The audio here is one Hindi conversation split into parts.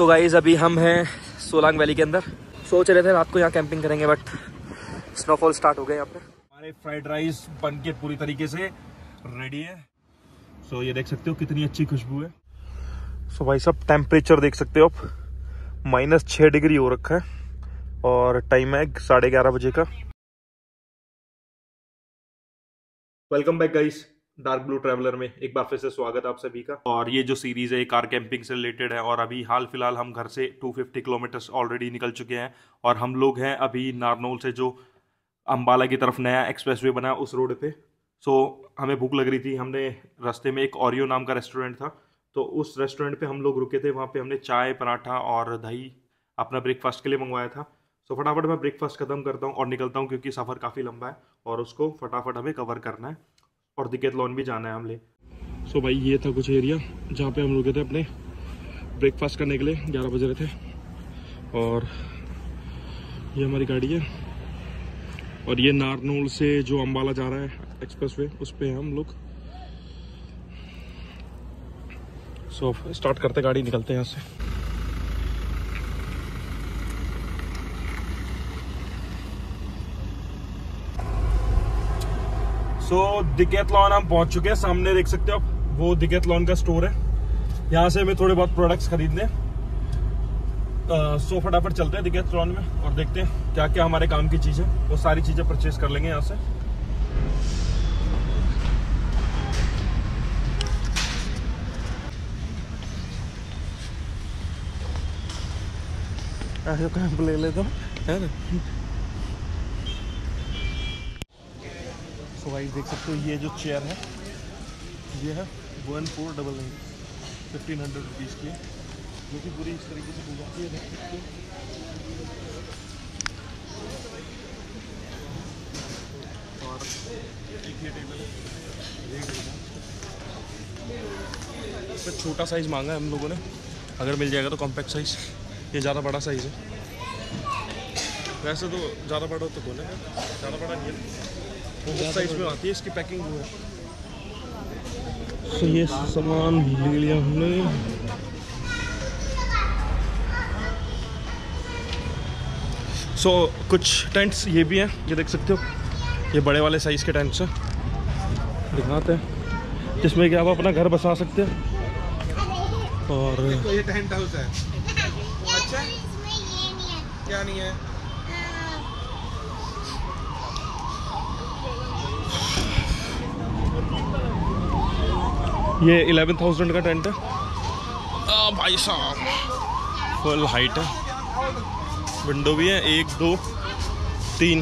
सो गाइज़ अभी हम हैं सोलांग वैली के अंदर। सोच रहे थे रात को यहाँ कैंपिंग करेंगे बट स्नोफॉल स्टार्ट हो गए यहाँ पे। हमारे फ्राइड राइस बन के पूरी तरीके से रेडी है। सो so, ये देख सकते हो कितनी अच्छी खुशबू है। सो so, भाई सब टेम्परेचर देख सकते हो आप। माइनस छः डिग्री हो रखा है और टाइम है साढ़े ग्यारह बजे का। Welcome back guys dark blue traveller में। एक बार फिर से स्वागत आप सभी का। और ये जो सीरीज़ है कार कैंपिंग से रिलेटेड है और अभी हाल फ़िलहाल हम घर से 250 किलोमीटर ऑलरेडी निकल चुके हैं और हम लोग हैं अभी नारनौल से जो अम्बाला की तरफ़ नया एक्सप्रेसवे बना उस रोड पे। सो हमें भूख लग रही थी। हमने रास्ते में एक ऑरियो नाम का रेस्टोरेंट था। तो उस रेस्टोरेंट पर हम लोग रुके थे। वहाँ पर हमने चाय, पराठा और दही अपना ब्रेकफास्ट के लिए मंगवाया था। सो फटाफट मैं ब्रेकफास्ट खत्म करता हूँ और निकलता हूँ क्योंकि सफ़र काफ़ी लंबा है और उसको फटाफट हमें कवर करना है। और दिकेत लॉन भी जाना है हमले सो so भाई ये था कुछ एरिया जहाँ पे हम रुके थे अपने ब्रेकफास्ट करने के लिए ग्यारह बज रहे थे। और ये हमारी गाड़ी है। और ये नारनौल से जो अम्बाला जा रहा है एक्सप्रेस वे उस पर हम लोग। सो so, स्टार्ट करते गाड़ी निकलते हैं यहाँ से। सो so, दिकेतलॉन हम पहुँच चुके हैं। सामने देख सकते हो आप वो दिकेत लॉन का स्टोर है। यहाँ से हमें थोड़े बहुत प्रोडक्ट्स खरीदने। सो फटाफट चलते हैं दिकेत लॉन में और देखते हैं क्या क्या हमारे काम की चीज़ें वो सारी चीज़ें परचेज कर लेंगे यहाँ से। ऐसे ले लेता हूँ। है ना? वाइज देख सकते हो ये जो चेयर है, ये है one four double nine fifteen hundred rupees की। जो कि पूरी इस तरीके से है, देख सकते हो। है इसमें छोटा साइज़ मांगा है हम लोगों ने। अगर मिल जाएगा तो कॉम्पैक्ट साइज़ ये ज़्यादा बड़ा साइज़ है। वैसे तो ज़्यादा बड़ा तो बोले ज़्यादा बड़ा नहीं साइज़ में आती है इसकी पैकिंग है? तो ये सामान ले लिया हमने। सो so, कुछ टेंट्स ये भी हैं ये देख सकते हो? ये बड़े वाले साइज़ के टेंट्स हैं। दिखाते हैं। जिसमें कि आप अपना घर बसा सकते हैं। और ये टेंट हाउस है। अच्छा। क्या नहीं है? ये इलेवन थाउज़ेंड का टेंट है। आ, भाई साहब। फुल हाइट है। विंडो भी है एक दो तीन।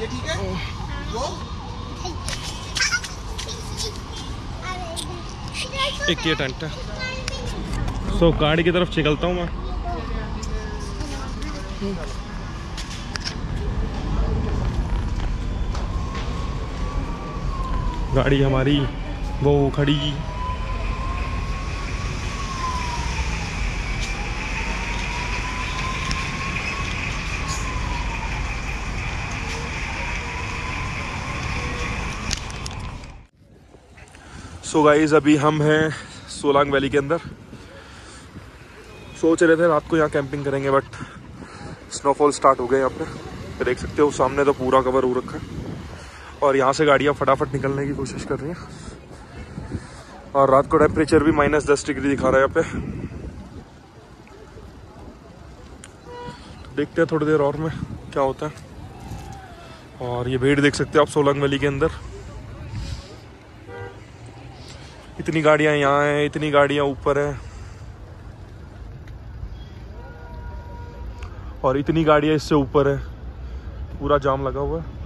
ये ठीक है वो एक ये टेंट है। सो so, गाड़ी की तरफ़ चिकलता हूँ मैं। गाड़ी हमारी वो खड़ी। सो so गाइज़ अभी हम हैं सोलांग वैली के अंदर। सोच रहे थे रात को यहाँ कैंपिंग करेंगे बट स्नोफॉल स्टार्ट हो गए यहाँ पे। देख सकते हो, सामने तो पूरा कवर हो रखा है। और यहाँ से गाड़ियाँ फटाफट निकलने की कोशिश कर रही हैं। और रात को टेम्परेचर भी माइनस दस डिग्री दिखा रहा है यहाँ पे। तो देखते हैं थोड़ी देर और में क्या होता है। और ये भीड़ देख सकते हो आप सोलंग वैली के अंदर। इतनी गाड़ियाँ यहाँ हैं, इतनी गाड़ियाँ ऊपर हैं। और इतनी गाड़ियाँ इससे ऊपर है। पूरा जाम लगा हुआ है।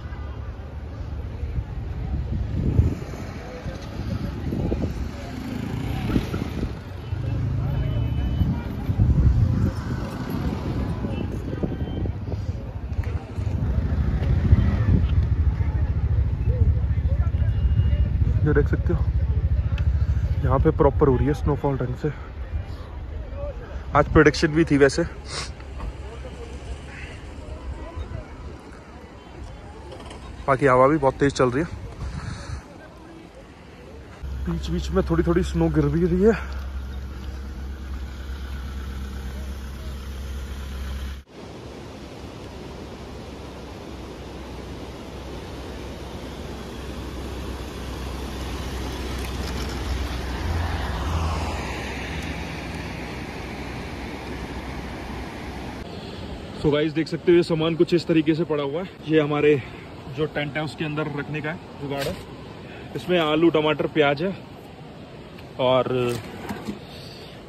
देख सकते हो। यहाँ पे प्रॉपर हो रही है स्नोफॉल ढंग से। आज प्रोडक्शन भी थी वैसे। बाकी हवा भी बहुत तेज चल रही है। बीच बीच में थोड़ी थोड़ी स्नो गिर भी रही है। तो गाइस देख सकते हो ये सामान कुछ इस तरीके से पड़ा हुआ है। ये हमारे जो टेंट है, उसके अंदर रखने का है जुगाड़ है। इसमें आलू, टमाटर, प्याज है। और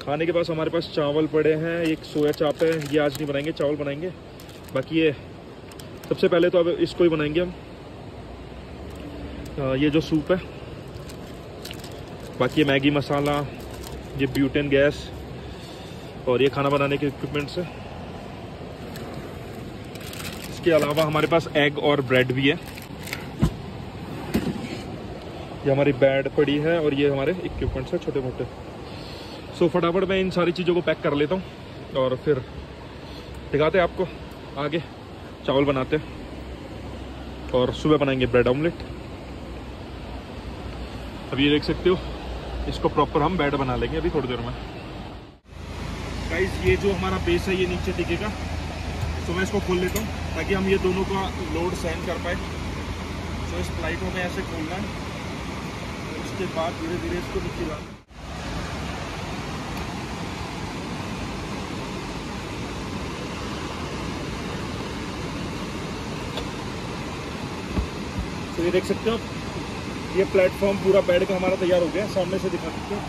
खाने के पास हमारे पास चावल पड़े हैं, एक सोया चाप है। ये आज नहीं बनाएँगे, चावल बनाएँगे। बाकी ये सबसे पहले तो अब इसको ही बनाएँगे हम। ये जो सूप है। बाकी ये मैगी मसाला, ये ब्यूटेन गैस और ये खाना बनाने के इक्विपमेंट्स है। इसके अलावा हमारे पास एग और ब्रेड भी है। ये हमारी बेड पड़ी है और ये हमारे इक्विपमेंट्स है छोटे मोटे सो फटाफट मैं इन सारी चीज़ों को पैक कर लेता हूँ और फिर दिखाते हैं आपको। आगे चावल बनाते हैं और सुबह बनाएँगे ब्रेड ऑमलेट अब ये देख सकते हो, इसको प्रॉपर हम बेड बना लेंगे अभी थोड़ी देर में। गाइस ये जो हमारा बेस है, ये नीचे टिकेगा। तो मैं इसको खोल लेता हूँ। ताकि हम ये दोनों का लोड सहन कर पाए। तो इस प्लाई को मैं ऐसे खोलना है। उसके बाद धीरे धीरे इसको नीचे लाना तो ये देख सकते हो आप? ये प्लेटफॉर्म पूरा बेड का हमारा तैयार हो गया सामने से दिखा सकते हो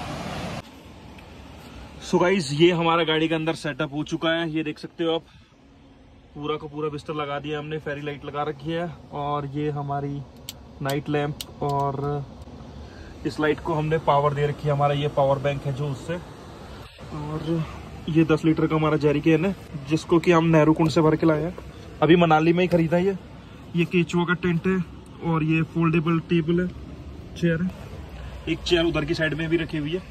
सो गाइज़ ये हमारा गाड़ी के अंदर सेटअप हो चुका है। ये देख सकते हो आप? पूरा का पूरा बिस्तर लगा दिया हमने फेरी लाइट लगा रखी है, और ये हमारी नाइट लैंप और इस लाइट को हमने पावर दे रखी है, हमारा ये पावर बैंक है जो उससे। और ये 10 लीटर का हमारा जेरी कैन है, जिसको कि हम नेहरू कुंड से भर के लाए हैं। अभी मनाली में ही खरीदा ये। ये केचुआ का टेंट है, और ये फोल्डेबल टेबल है चेयर है। एक चेयर उधर की साइड में भी रखी हुई है।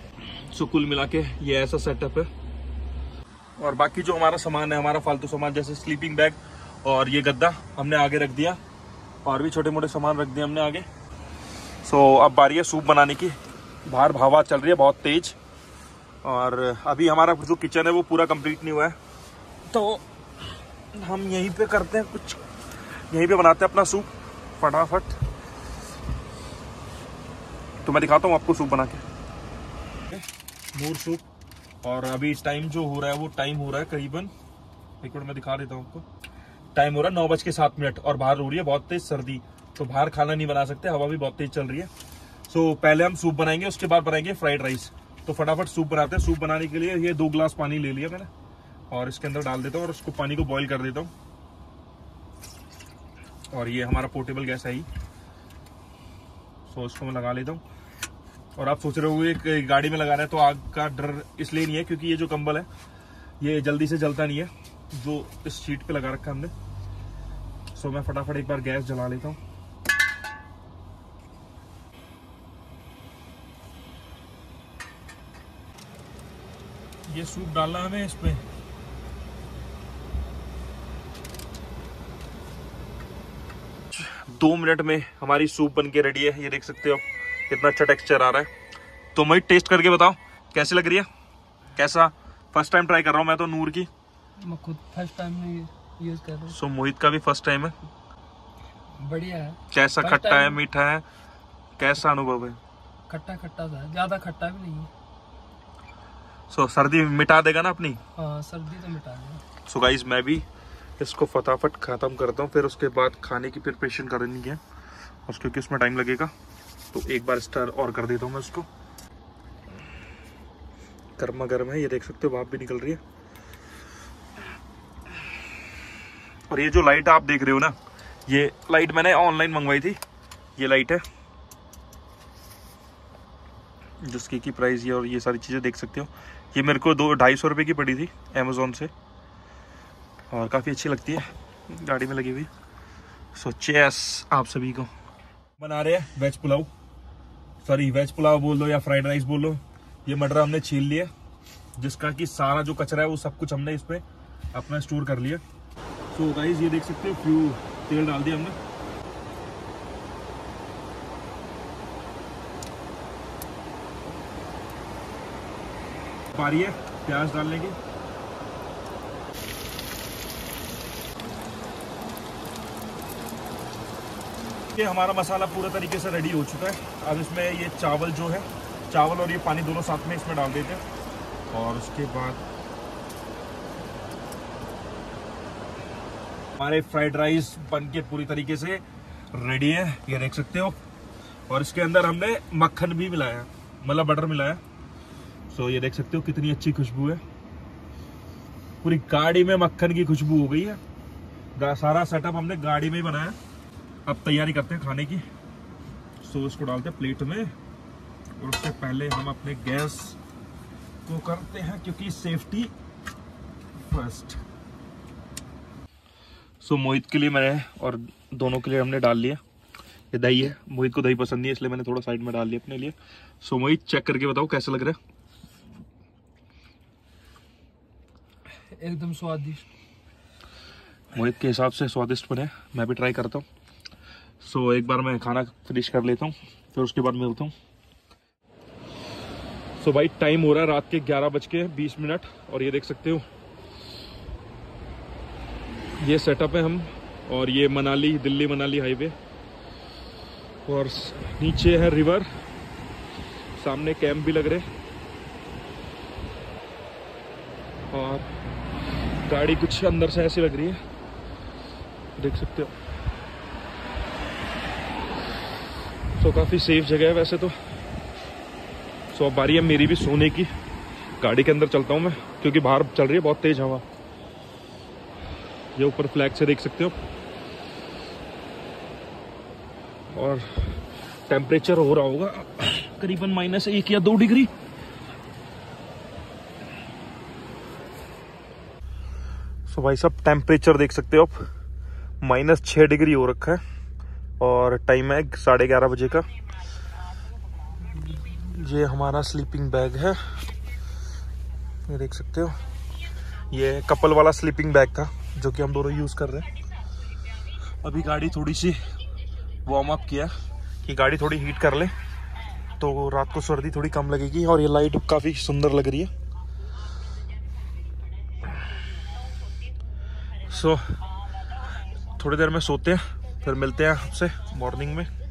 सो कुल मिला के ये ऐसा सेटअप है। और बाकी जो हमारा सामान है, हमारा फालतू सामान जैसे स्लीपिंग बैग और ये गद्दा हमने आगे रख दिया। और भी छोटे मोटे सामान रख दिए हमने आगे। सो अब बारी है सूप बनाने की। बाहर हवा चल रही है, बहुत तेज। और अभी हमारा जो किचन है, वो पूरा कंप्लीट नहीं हुआ है। तो हम यहीं पे करते हैं कुछ। यहीं पे बनाते हैं अपना सूप। फटाफट। तो मैं दिखाता हूँ आपको सूप बना के। More soup. और अभी इस टाइम जो हो रहा है वो टाइम हो रहा है करीबन एक मिनट मैं दिखा देता हूँ आपको। टाइम हो रहा है नौ बज के सात मिनट और बाहर हो रही है बहुत तेज सर्दी तो बाहर खाना नहीं बना सकते हवा भी बहुत तेज चल रही है। सो so, पहले हम सूप बनाएँगे उसके बाद बनाएँगे फ्राइड राइस तो फटाफट सूप बनाते हैं। सूप बनाने के लिए ये दो ग्लास पानी ले लिया मैंने और इसके अंदर डाल देता हूँ और उसको पानी को बॉईल कर देता हूँ। और ये हमारा पोर्टेबल गैस है ही। सो so, इसको मैं लगा लेता हूँ। और आप सोच रहे होंगे कि गाड़ी में लगा रहे हैं तो आग का डर इसलिए नहीं है क्योंकि ये जो कंबल है, ये जल्दी से जलता नहीं है, जो इस शीट पे लगा रखा हमने। सो मैं फटाफट एक बार गैस जला लेता हूँ। ये सूप डालना हमें इसमें। दो मिनट में हमारी सूप बन के रेडी है, ये देख सकते हो आप। कितना अच्छा टेक्सचर आ रहा है। तो मैं टेस्ट करके बताओ कैसी लग रही है? कैसा? फ़र्स्ट टाइम ट्राई कर रहा हूँ मैं तो नूर की। मैं खुद फ़र्स्ट टाइम यूज़ कर रहा हूँ। सो मोहित का भी फ़र्स्ट टाइम है। बढ़िया है। कैसा खट्टा है मीठा है? कैसा अनुभव है? खट्टा खट्टा सा ज़्यादा खट्टा भी नहीं है। सो सर्दी मिटा देगा ना अपनी? हाँ सर्दी तो मिटा देगा। सो गाइज़ मैं भी इसको फटाफट ख़त्म करता हूँ फिर उसके बाद खाने की प्रिपरेशन करनी है। और क्योंकि उसमें टाइम लगेगा? तो एक बार स्टर और कर देता हूँ मैं उसको। गर्मा गर्म है, ये देख सकते हो, भाप भी निकल रही है। और ये जो लाइट आप देख रहे हो ना, ये लाइट मैंने ऑनलाइन मंगवाई थी, ये लाइट है। जिसकी की प्राइस ये और ये सारी चीज़ें देख सकते हो। ये मेरे को दो, ढाई सौ रुपये की पड़ी थी अमेज़ोन से। और काफ़ी अच्छी लगती है, गाड़ी में लगी हुई। सो चेस आप सभी को। बना रहे हैं veg pulao sorry, veg pulao बोल दो या फ्राइड राइस बोल लो ये मटर हमने छील लिया, जिसका कि सारा जो कचरा है वो सब कुछ हमने इसमें अपना स्टोर कर लिया। सो so गाइस ये देख सकते हो फ्यू तेल डाल दिया हमने। पारी है, प्याज डालने की ये हमारा मसाला पूरा तरीके से रेडी हो चुका है। अब इसमें ये चावल जो है, चावल और ये पानी दोनों साथ में इसमें डाल देते हैं। और उसके बाद हमारे फ्राइड राइस बन के पूरी तरीके से रेडी है, ये देख सकते हो। और इसके अंदर हमने मक्खन भी मिलाया मतलब बटर मिलाया। सो ये देख सकते हो कितनी अच्छी खुशबू है। पूरी गाड़ी में मक्खन की खुशबू हो गई है। सारा सेटअप हमने गाड़ी में ही बनाया। अब तैयारी करते हैं खाने की। सो इसको डालते हैं प्लेट में। और उससे पहले हम अपने गैस को करते हैं क्योंकि safety first. So so, Mohit के लिए मैंने और दोनों के लिए हमने डाल लिया। ये दही है। मोहित को दही पसंद नहीं है इसलिए मैंने थोड़ा साइड में डाल लिया अपने लिए। सो so, मोहित चेक करके बताओ कैसा लग रहा है? एकदम स्वादिष्ट। मोहित के हिसाब से स्वादिष्ट बने। मैं भी ट्राई करता हूँ। सो एक बार मैं खाना फिनिश कर लेता हूँ, फिर उसके बाद मिलता हूँ। सो भाई टाइम हो रहा है रात के ग्यारह बज के बीस मिनट, और ये देख सकते हो, ये सेटअप है हम, और ये मनाली, दिल्ली मनाली हाईवे और नीचे है रिवर सामने कैंप भी लग रहे। और गाड़ी कुछ अंदर से ऐसी लग रही है, देख सकते हो। सो काफ़ी सेफ़ जगह है वैसे तो। सो अब बारी है मेरी भी सोने की। गाड़ी के अंदर चलता हूँ मैं, क्योंकि बाहर चल रही है बहुत तेज हवा। ये ऊपर फ्लैग से देख सकते हो और टेम्परेचर हो रहा होगा, करीबन माइनस एक या दो डिग्री सो भाई साहब टेम्परेचर देख सकते हो आप। माइनस छः डिग्री हो रखा है। और टाइम है साढ़े ग्यारह बजे का। ये हमारा स्लीपिंग बैग है। ये देख सकते हो। ये कपल वाला स्लीपिंग बैग था जो कि हम दोनों यूज़ कर रहे हैं। अभी गाड़ी थोड़ी सी वार्म अप किया कि गाड़ी थोड़ी हीट कर ले तो रात को सर्दी थोड़ी कम लगेगी और ये लाइट काफ़ी सुंदर लग रही है। सो so, थोड़ी देर में सोते हैं। फिर मिलते हैं आपसे मॉर्निंग में।